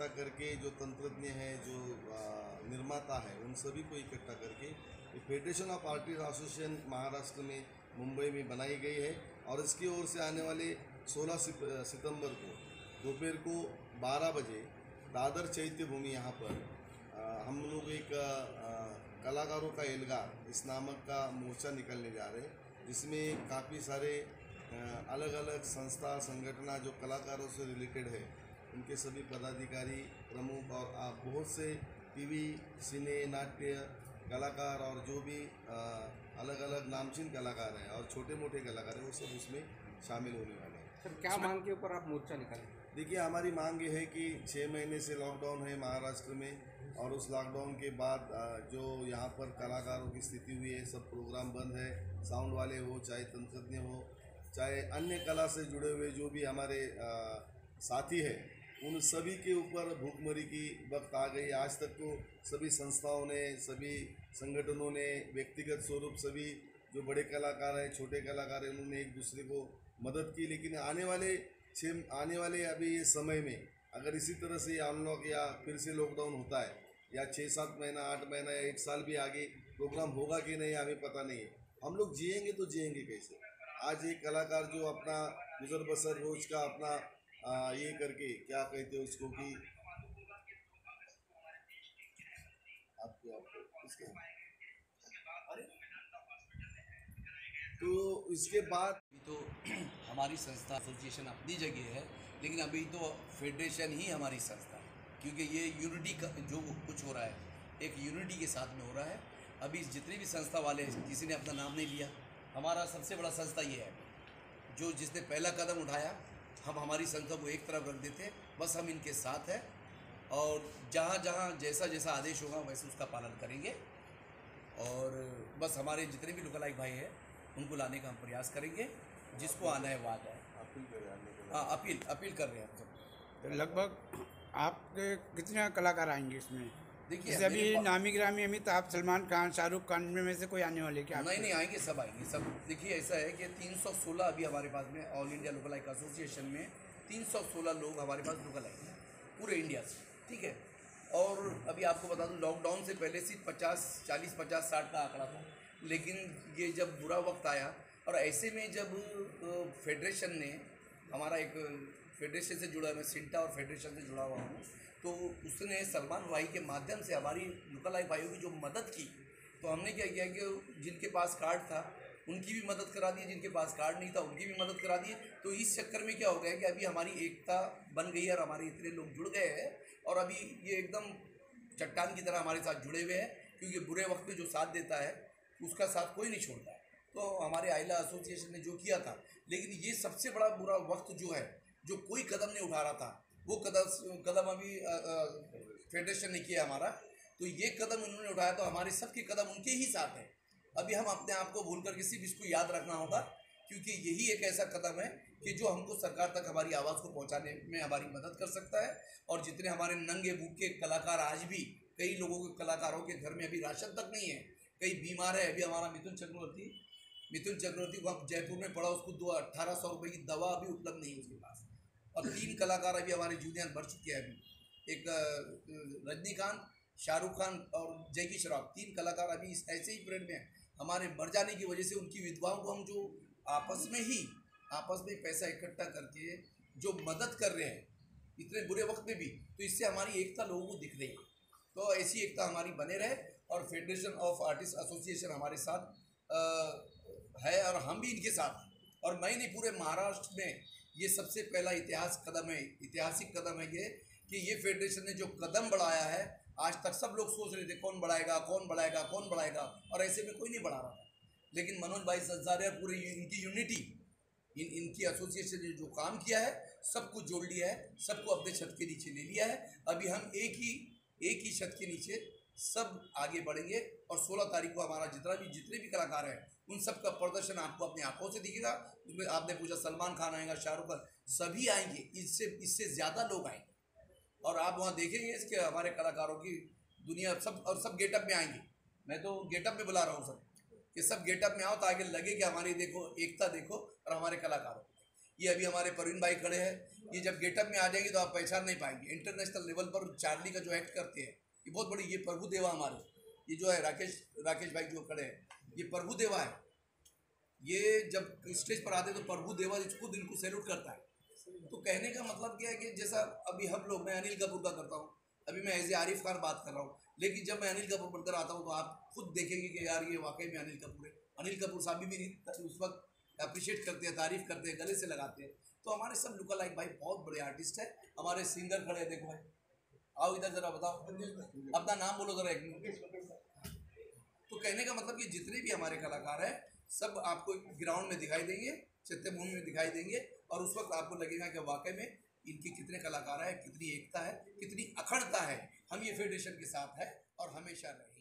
इकट्ठा करके जो तंत्रज्ञ है, जो निर्माता है, उन सभी को इकट्ठा करके federation of artist association Maharashtra में, मुंबई में बनाई गई है और इसकी ओर से आने वाले 16 सितंबर को दोपहर को 12 बजे दादर चैत्य भूमि यहाँ पर हम लोग एक कलाकारों का एल्गार, इस नामक का मोर्चा निकलने जा रहे हैं, जिसमें काफ़ी सारे अलग अलग संस्था, संगठना जो कलाकारों से रिलेटेड है उनके सभी पदाधिकारी प्रमुख और आप बहुत से टीवी सिने नाट्य कलाकार और जो भी आ, अलग अलग नामचीन कलाकार हैं और छोटे मोटे कलाकार हैं वो सब उसमें शामिल होने वाले हैं। सर क्या मांग के ऊपर आप मोर्चा निकालें देखिए हमारी मांग ये है कि छः महीने से लॉकडाउन है महाराष्ट्र में और उस लॉकडाउन के बाद जो यहाँ पर कलाकारों की स्थिति हुई है सब प्रोग्राम बंद है साउंड वाले हो चाहे तंत्रज्ञ हो चाहे अन्य कला से जुड़े हुए जो भी हमारे अ, साथी हैं उन सभी के ऊपर भूखमरी की वक्त आ गई। आज तक तो सभी संस्थाओं ने, सभी संगठनों ने, व्यक्तिगत स्वरूप सभी जो बड़े कलाकार हैं, छोटे कलाकार हैं, उन्होंने एक दूसरे को मदद की। लेकिन आने वाले छः आने वाले अभी ये समय में अगर इसी तरह से अनलॉक या फिर से लॉकडाउन होता है, या छः सात महीना, आठ महीना या एक साल भी आगे प्रोग्राम होगा कि नहीं, हमें पता नहीं है। हम लोग जिएँगे तो जिएँगे कैसे? आज एक कलाकार जो अपना गुजर बसर रोज का अपना आ, ये करके क्या कहते हैं उसको कि आपको इसके तो इसके बाद तो हमारी संस्था एसोसिएशन अपनी जगह है लेकिन अभी तो फेडरेशन ही हमारी संस्था है क्योंकि ये यूनिटी का जो कुछ हो रहा है एक यूनिटी के साथ में हो रहा है। अभी जितने भी संस्था वाले हैं किसी ने अपना नाम नहीं लिया। हमारा सबसे बड़ा संस्था ये है जो जिसने पहला कदम उठाया हम हमारी संस्था को एक तरफ़ रख देते हैं बस हम इनके साथ हैं और जहाँ जहाँ जैसा जैसा आदेश होगा वैसे उसका पालन करेंगे। और बस हमारे जितने भी लुकलाइक भाई हैं उनको लाने का हम प्रयास करेंगे जिसको आना है वो आ जाए। अपील करें आने के लिए। हाँ अपील अपील कर रहे हैं हम सब। तो लगभग आपके कितने कलाकार आएँगे इसमें? देखिए जैसे अभी नामी ग्रामी अमिताभ सलमान खान शाहरुख खान में से कोई आने वाले क्या? नहीं नहीं आएँगे सब आएँगे सब। देखिए ऐसा है कि 316 अभी हमारे पास में all India local like association में 316 लोग हमारे पास लोकल हैं पूरे इंडिया से ठीक है? और अभी आपको बता दूँ लॉकडाउन से पहले सिर्फ़ पचास चालीस पचास साठ का आंकड़ा था। लेकिन ये जब बुरा वक्त आया और ऐसे में जब फेडरेशन ने हमारा एक फेडरेशन से जुड़ा मैं सिंटा और फेडरेशन से जुड़ा हुआ हूँ। तो उसने सलमान भाई के माध्यम से, हमारी लुकलाई भाइयों की जो मदद की तो हमने क्या किया कि जिनके पास कार्ड था, उनकी भी मदद करा दी, जिनके पास कार्ड नहीं था, उनकी भी मदद करा दी। तो इस चक्कर में क्या हो गया कि अभी हमारी एकता बन गई है और हमारे इतने लोग जुड़ गए हैं और अभी ये एकदम चट्टान की तरह हमारे साथ जुड़े हुए हैं, क्योंकि बुरे वक्त में जो साथ देता है, उसका साथ कोई नहीं छोड़ता। तो हमारे आइला एसोसिएशन ने जो किया था, लेकिन ये सबसे बड़ा बुरा वक्त जो है जो कोई कदम नहीं उठा रहा था, वो कदम कदम अभी फेडरेशन ने किया हमारा। तो ये कदम उन्होंने उठाया तो हमारे सबके कदम उनके ही साथ हैं। अभी हम अपने आप को भूल करके सिर्फ़ इसको याद रखना होगा, क्योंकि यही एक ऐसा कदम है कि जो हमको सरकार तक हमारी आवाज़ को पहुँचाने में हमारी मदद कर सकता है। और जितने हमारे नंगे भूखे कलाकार आज भी, कई लोगों के कलाकारों के घर में अभी राशन तक नहीं है। कई बीमार है, अभी हमारा मिथुन चक्रवर्ती मिथुन चक्रवर्ती वहाँ जयपुर में पड़ा उसको दो, अट्ठारह सौ रुपये की दवा अभी उपलब्ध नहीं है उसके पास। और तीन कलाकार अभी हमारे जूनियर बढ़ चुके हैं अभी। एक रजनीकांत शाहरुख खान और जैकी श्रॉफ तीन कलाकार अभी इस ऐसे ही पीरियड में हैं हमारे मर जाने की वजह से उनकी विधवाओं को हम जो आपस में ही आपस में पैसा इकट्ठा करके जो मदद कर रहे हैं इतने बुरे वक्त में भी तो इससे हमारी एकता लोगों को दिख रही है। तो ऐसी एकता हमारी बने रहे और फेडरेशन ऑफ़ आर्टिस्ट एसोसिएशन हमारे साथ अ, है और हम भी इनके साथ हैं। और मैं नहीं पूरे महाराष्ट्र में ये सबसे पहला इतिहास कदम है, ऐतिहासिक कदम है ये कि ये फेडरेशन ने जो कदम बढ़ाया है, आज तक सब लोग सोच रहे थे कौन बढ़ाएगा कौन बढ़ाएगा कौन बढ़ाएगा, और ऐसे में कोई नहीं बढ़ा रहा था। लेकिन मनोज भाई संसारिया पूरे यू- इनकी यूनिटी इन, इनकी एसोसिएशन ने जो काम किया है सबको जोड़ लिया है, सबको अपने छत के नीचे ले लिया है। अभी हम एक ही एक ही छत के नीचे सब आगे बढ़ेंगे, और 16 तारीख को हमारा जितना भी, जितने भी कलाकार हैं उन सब का प्रदर्शन आपको अपनी आँखों से दिखेगा। उसमें आपने पूछा, सलमान खान आएगा, शाहरुख खान, सभी आएँगे। इससे इससे ज़्यादा लोग आएँगे। और आप वहाँ देखेंगे इसके हमारे कलाकारों की दुनिया सब, और सब गेटअप में आएँगे। मैं तो गेटअप में बुला रहा हूँ सब, कि सब गेटअप में आओ ताकि लगे कि हमारी देखो, एकता देखो और हमारे कलाकारों। ये अभी हमारे प्रवीण भाई खड़े हैं। ये जब गेटअप में आ जाएँगे तो आप पहचान नहीं पाएँगे। इंटरनेशनल लेवल पर चार्ली का जो एक्ट करते हैं, ये बहुत बड़ी, ये प्रभु देवा हमारे। ये जो है राकेश राकेश भाई जो खड़े हैं ये प्रभु देवा है। ये जब स्टेज पर आते तो प्रभु देवा खुद इनको सैल्यूट करता है। तो कहने का मतलब क्या है कि जैसा अभी हम लोग, मैं अनिल कपूर का करता हूँ। अभी मैं एज ए आरिफ खान बात कर रहा हूँ। लेकिन जब मैं अनिल कपूर बनकर आता हूँ तो आप खुद देखेंगे कि यार ये वाकई में अनिल कपूर है। अनिल कपूर साहब भी उस वक्त अप्रिशिएट करते हैं, तारीफ़ करते हैं, गले से लगाते हैं। तो हमारे सब लुका लाइक भाई बहुत बड़े आर्टिस्ट है। हमारे सिंगर खड़े हैं, देखो भाई। आओ इधर जरा बताओ। अपना नाम बोलो जरा एक। मिनट तो कहने का मतलब कि जितने भी हमारे कलाकार हैं, सब आपको ग्राउंड में दिखाई देंगे, चित्रभूमि में दिखाई देंगे, और उस वक्त आपको लगेगा कि वाकई में इनकी कितने कलाकार हैं, कितनी एकता है, कितनी अखंडता है, हम ये फेडरेशन के साथ है और हमेशा रहेंगे।